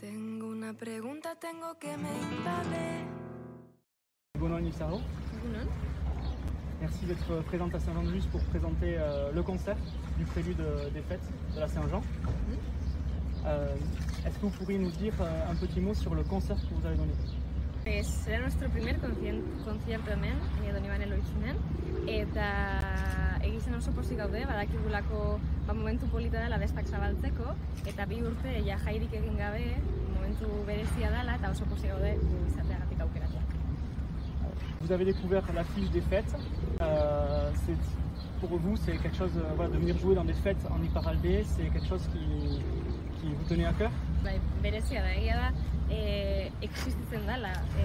Tengo una pregunta, tengo que me merci d'être présente à Saint-Jean-de-Luz pour présenter euh, le concert du prélude euh, des fêtes de la Saint-Jean. Euh, Est-ce que vous pourriez nous dire euh, un petit mot sur le concert que vous allez donner Eh, será nuestro primer concien- concierto hemen, eh, Don Iban Eloizunen, eta egizien oso pozik gaude, badakigulako ba, momentu polita dela bestak zabaltzeko, eta bi urte ja jairik egin gabe, momentu berezia dela, eta oso pozik gaude gu izateagatik aukeratuak. Vous avez découvert l'affiche des fêtes. Euh, c'est- pour vous, c'est quelque chose euh, voilà, de venir jouer dans des fêtes en Iparralde, c'est quelque chose qui, qui vous tenait à cœur? Bai, berezia da, egia da, e, existitzen dela, e,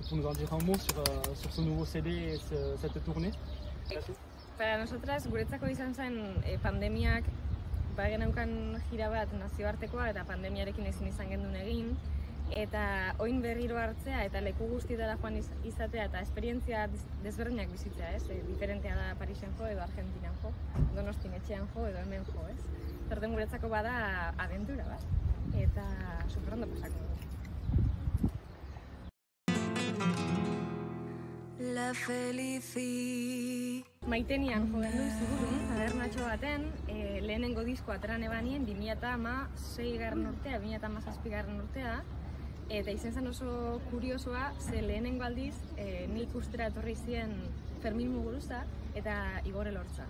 Est-ce que vous pouvez nous en dire un mot sur, euh, sur ce nouveau CD et ce- cette tournée Para nosotras, guretzako izan zen e, pandemiak, ba geneukan jira bat nazioartekoa eta pandemiarekin ezin izan gendun egin, eta oin berriro hartzea eta leku guztietara joan iz- izatea eta esperientzia des- desberdinak bizitzea, ez? E, diferentea da Parisen jo edo Argentinan jo, Donostin etxean jo edo hemen jo, ez? Zerten guretzako bada aventura bat, eta superondo pasako dugu. La. Maitenian jo genuen zigurun, baten, e, lehenengo disko ateran ebanien, 2006 garren urtea, 2006 garren urtea, eta izen zen oso kuriosoa, ze lehenengo aldiz, e, nik ustera etorri zien Fermin Muguruza eta Igor Elortza.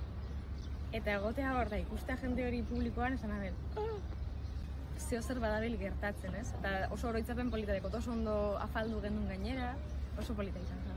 Eta egotea hor da, ikustea jende hori publikoan, esan abel, oh, zeo zer badabil gertatzen, ez? Eta oso oroitzapen polita oso ondo afaldu genuen gainera, oso polita izan zen.